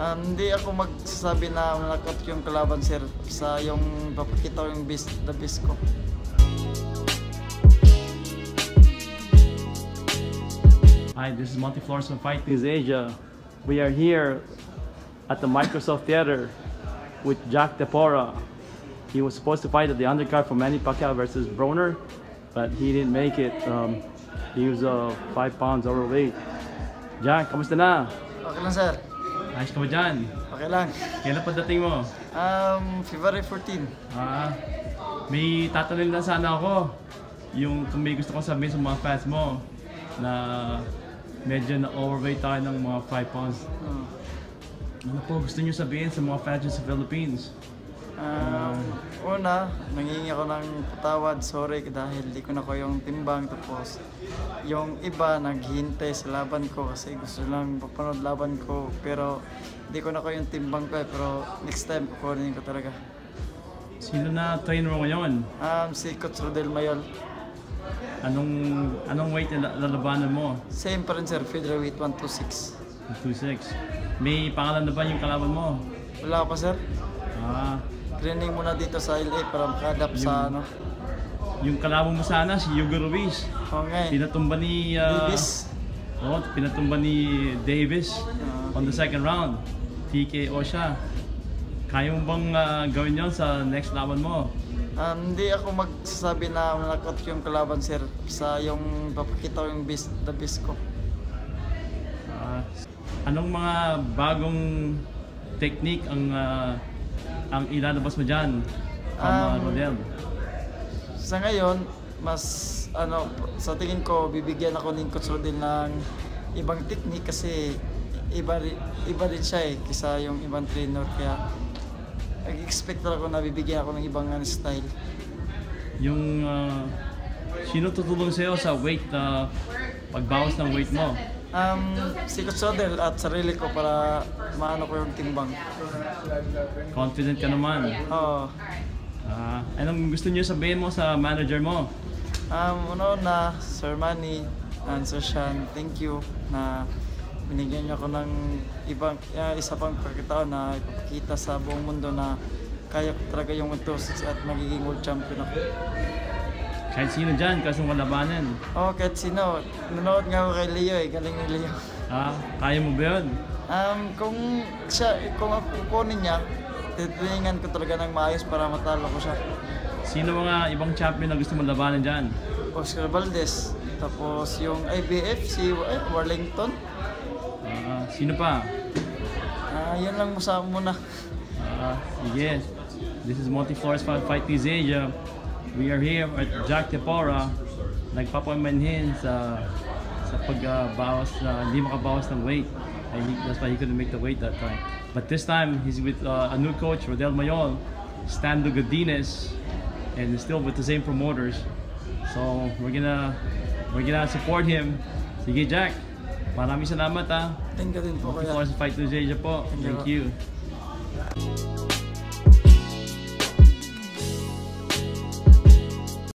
Um, hindi ako magsasabi na malakot yung kalaban sir sa yung papakita yung best, the best ko. Hi, this is Monty Flores from Fight News Asia. We are here at the Microsoft Theater with Jack Depora. He was supposed to fight at the undercard for Manny Pacquiao versus Broner, but he didn't make it. Um, he was uh, five pounds overweight. Jack, kamusta na? Okay lang sir. Ayos ka ba dyan? Okay lang. Kailan pagdating mo? Um, February 14. Ah, may tatanungin lang sana ako. Yung kung may gusto kong sabihin sa mga fans mo na medyo na-overweight tayo ng mga 5 pounds. Uh, Ano po gusto niyo sabihin sa mga fans sa Philippines? Um, una, nangingi ako ng patawad, sorry dahil di ko na ko yung timbang tapos yung iba naghihintay sa laban ko kasi gusto lang papanood laban ko pero di ko na ko yung timbang ko eh, pero next time kukunin ko talaga. Sino na trainer mo ngayon? Um, si Coach Rodel Mayol, Anong anong weight na lalabanan mo? same pa rin sir, featherweight 126. 2.6. May pangalan na ba yung kalaban mo? Wala pa sir, Ah, training muna dito sa LA para makadap sa ano. yung kalaban mo sana si Hugo Ruiz. Eh. Pinatumba ni ah, Davis. Oo, pinatumba ni Davis Ah. on the second round. TKO siya. Kaya mo bang ah, gawin yon sa next laban mo? Um, hindi ako magsasabi na malakot yung kalaban sir sa yung papakita yung best, the best ko. Ah, anong mga bagong technique ang ah, ang ilalabas mo diyan? Kama Um, Rodel. Sa ngayon, mas ano, sa tingin ko bibigyan ako ni Coach Rodel ng ibang technique kasi iba iba din siya eh kaysa yung ibang trainer kaya nag-expect ako na bibigyan ako ng ibang ano, style. Yung ah, sino tutulong sa'yo sa weight na pagbawas ng weight mo? Um, si Coach Rodel at sarili ko para maano ko yung timbang. Confident ka naman. Oo. Ah, anong gusto niyo sabihin mo sa manager mo? Um, una na, Sir Manny and Sir Sean, thank you na binigyan niyo ako ng ibang, uh, isa pang pagkataon na ipapakita sa buong mundo na kaya ko talaga yung 126 at magiging world champion ako. Kahit sino dyan, kasong kalabanan. Oh, kahit sino, nanood nga ako kay Leo eh, galing ni Leo. Ah, kaya mo ba yun? Um, kung siya, kung ako kukunin niya, titilingan ko talaga ng maayos para matalo ko siya. Sino mga ibang champion na gusto mo labanan dyan? Oscar Valdez, tapos yung IBF, si eh, Warlington, Ah, sino pa? ah yun lang mo sa muna. Ah, sige. This is Flores from Fight News Asia. We are here at Jack Tepora. Nagpapamanhin sa sa pagbawas na hindi makabawas ng weight. And he, that's why he couldn't make the weight that time. But this time, he's with uh, a new coach, Rodel Mayol, Stando Godinez, and still with the same promoters. So we're gonna we're gonna support him. Sige Jack, maraming salamat ah. Thank you din po Monty kaya. Flores Fight News Asia po. Thank you. Thank you.